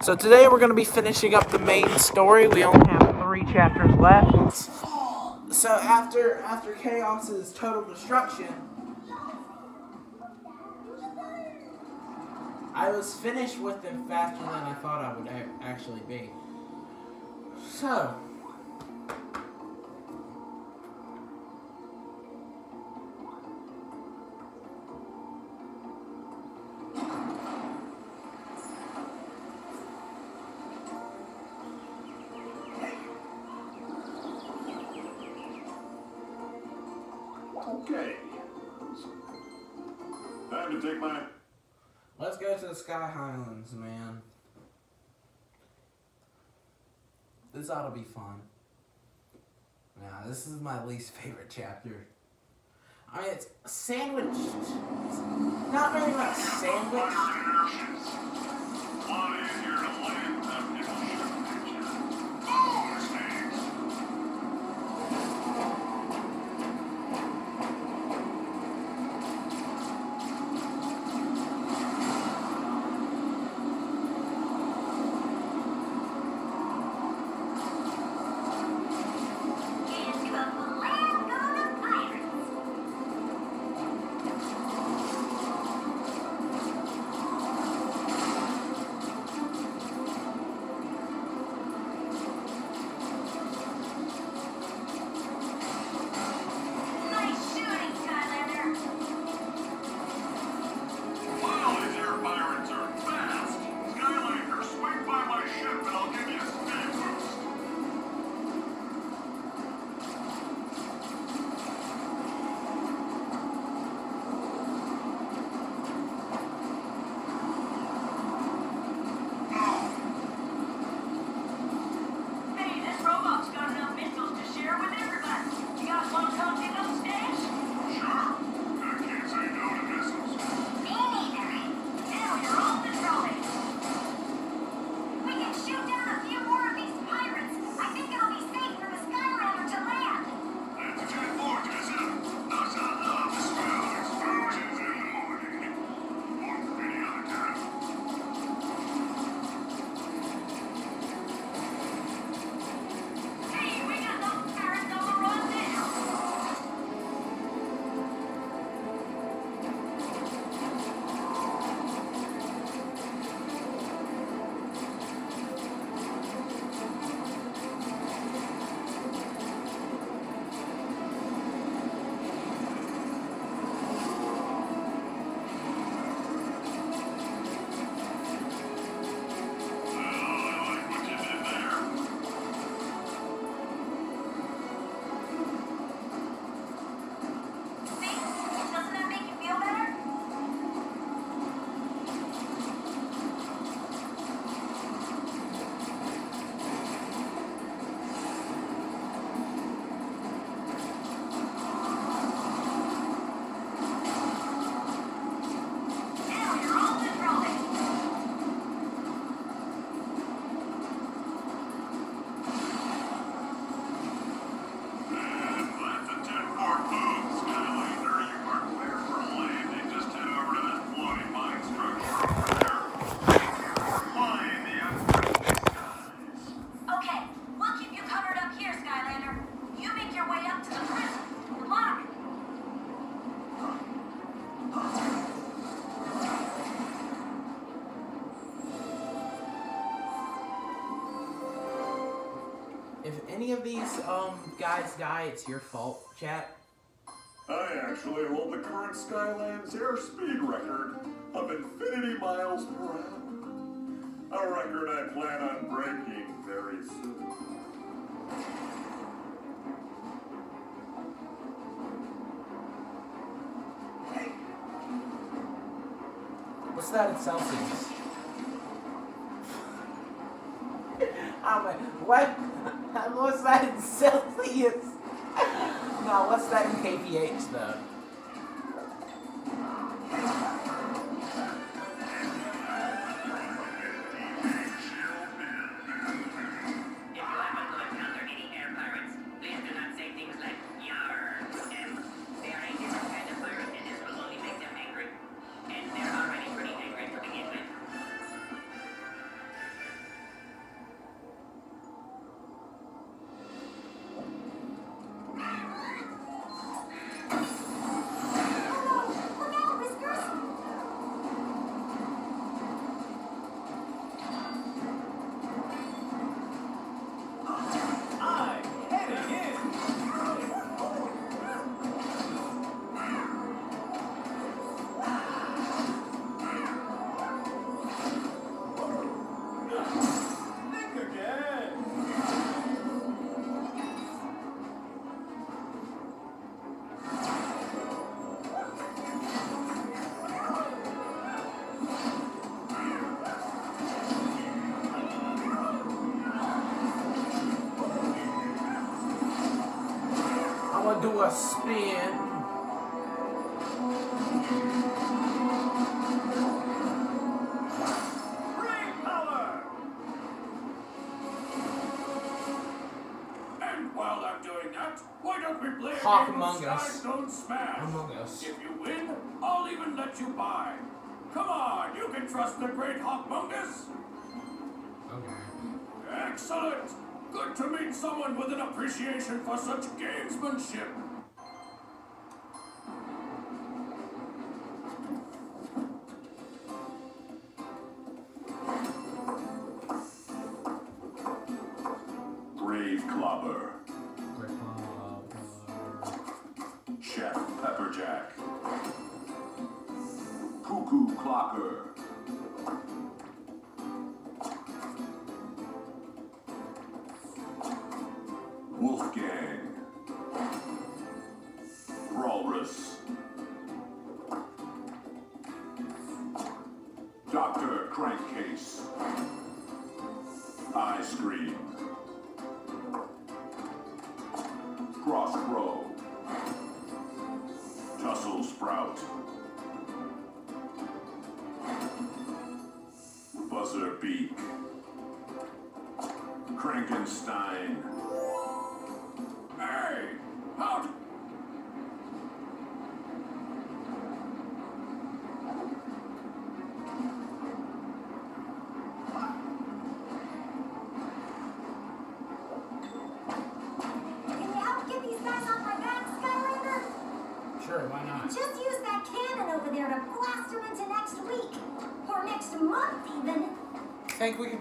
So today we're going to be finishing up the main story. We only have three chapters left. So after after Kaos's total destruction, I was finished with them faster than I thought I would actually be. So. Okay. Time to take my. Let's go to the Sky Highlands, man. This ought to be fun. Nah, this is my least favorite chapter. I mean, it's sandwiched. It's not very much sandwiched. Die, it's your fault, chat. I actually hold the current Skyland's airspeed record of infinity miles per hour. A record I plan on breaking very soon. What's that in Celsius? I'm like, what? What's that in Celsius? No, what's that in kph though? A Hawk game Among of Us. Sky Stone Smash? Among Us. If you win, I'll even let you buy. Come on, you can trust the great Hawkmongous. Okay. Excellent! Good to meet someone with an appreciation for such gamesmanship. Thank you.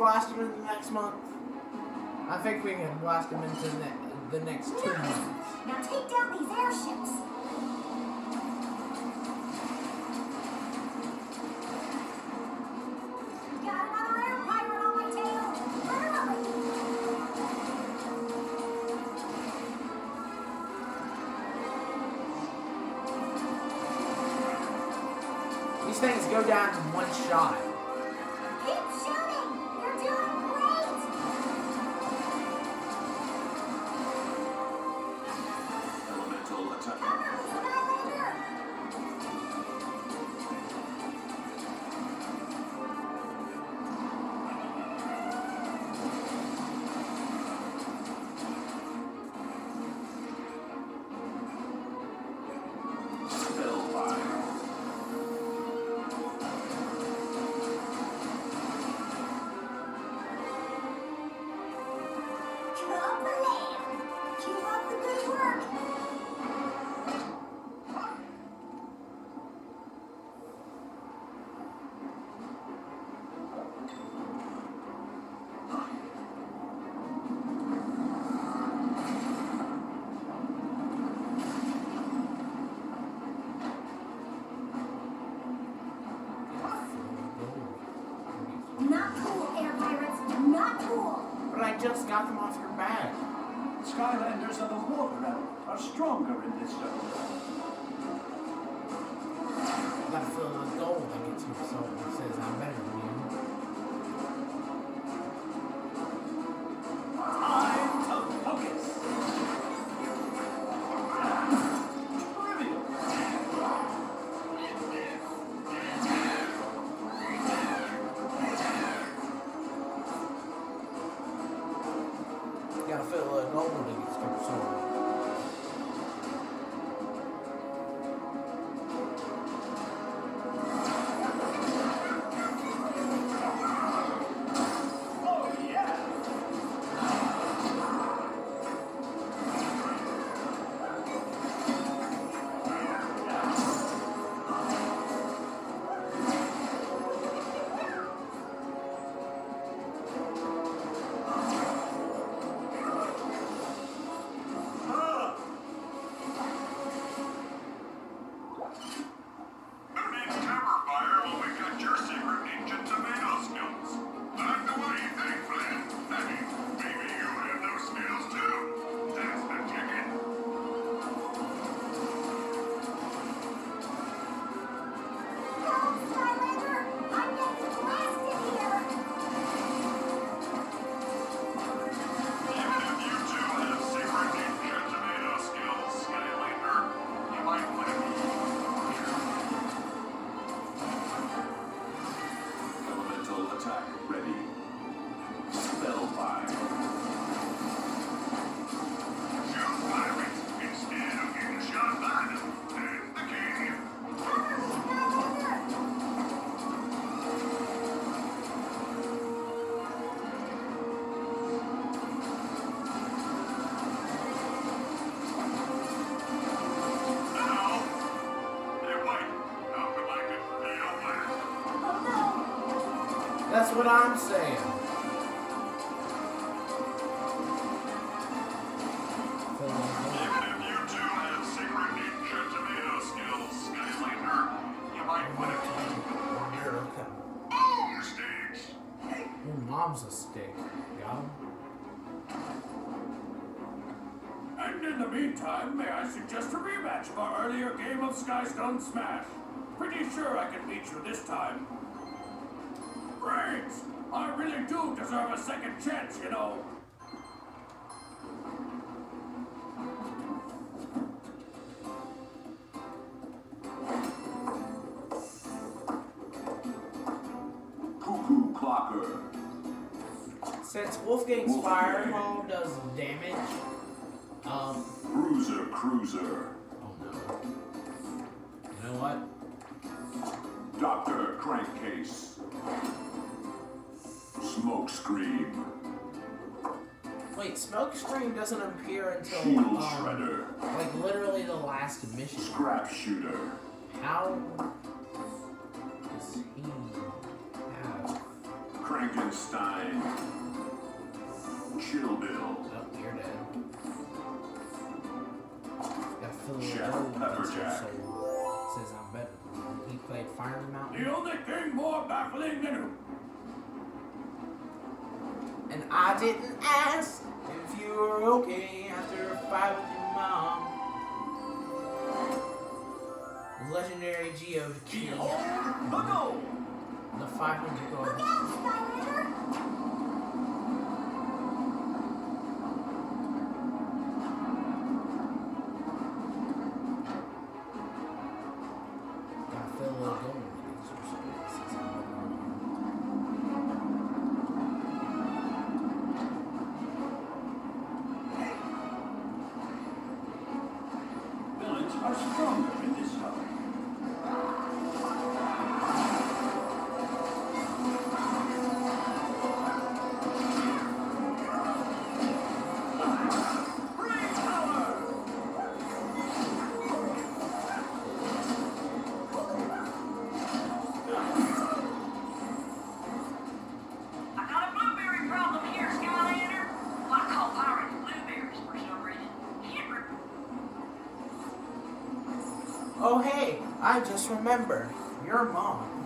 Blast him into next month? I think we can blast him into ne- the next two Nice. months. Now take down these airships. Got another air pirate on my tail. These things go down in one shot. Just got them off your back. Skylanders of the water realm are stronger in this zone. I gotta fill the gold I get to, so it says I'm better gotta fill the attack ready. Own sticks. Your mom's a stick. Him? And in the meantime, may I suggest a rematch of our earlier game of Skystone Smash? Pretty sure I can beat you this time. I really do deserve a second chance, you know. Cuckoo Clocker. Since Wolfgang's Wolfgang. fireball does damage, um, Bruiser Cruiser. Scream. Wait, Smoke Scream doesn't appear until, Shield um, Shredder. like literally the last mission. Scrap Shooter. How does he have? Frankenstein. Chill Bill. Oh, you're dead. Chef hole with your Pepperjack. soul. Says I'm better. He played Fire Mountain, The only thing more baffling than? And I didn't ask if you were okay after a fight with your mom. Legendary Geo Key. Behold the goal! The 500 Look 어. Oh hey, I just remembered. Your mom.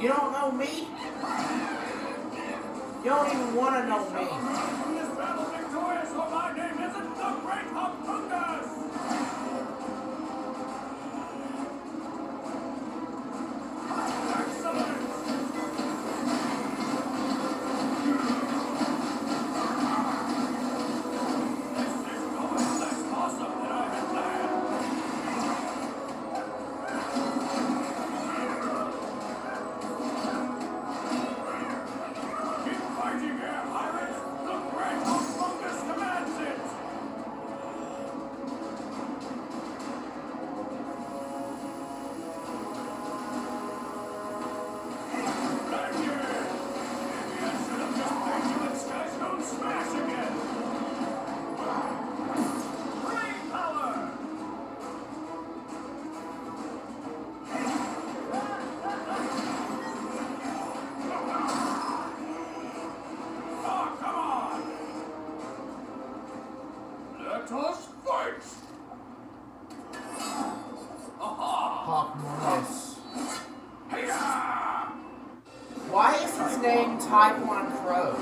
You don't know me? You don't even want to know me. Battle victorious, or my name isn't the Great! Hiya! Why is his name Taekwon Crow?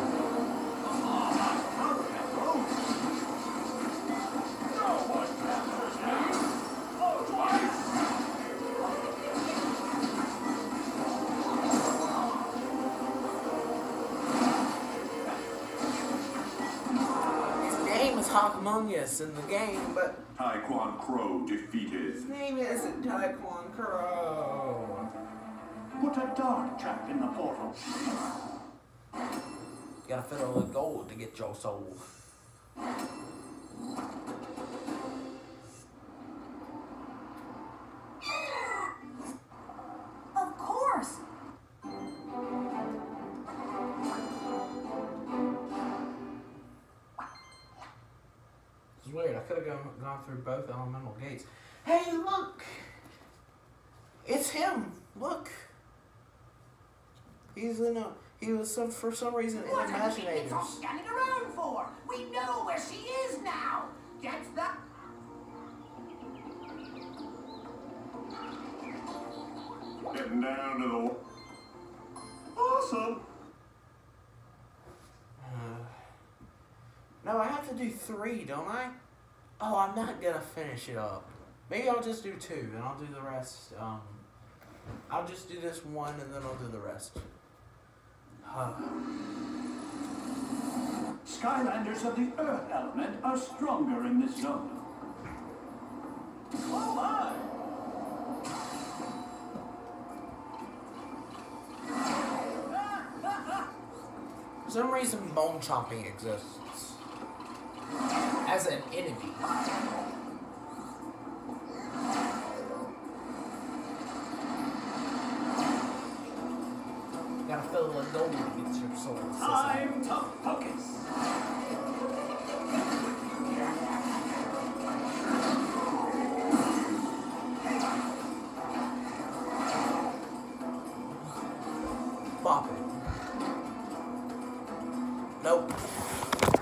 His name is Hawkmongous in the game, but Taekwon Crow defeated. his name isn't Taekwon Crow. Put a dark trap in the portal. You gotta fill it with gold to get your soul. Gates. Hey, look! It's him. Look. He's in a. He was some for some reason in What are you idiots all Imaginators. standing around for? We know where she is now. Get the Getting down to the. Awesome! Uh, no, I have to do three, don't I? Oh, I'm not gonna finish it up. Maybe I'll just do two, and I'll do the rest. Um, I'll just do this one, and then I'll do the rest. Uh, Skylanders of the Earth element are stronger in this zone. Oh my! For some reason, bone chomping exists as an enemy. Gotta fill with gold to get your soul. Time to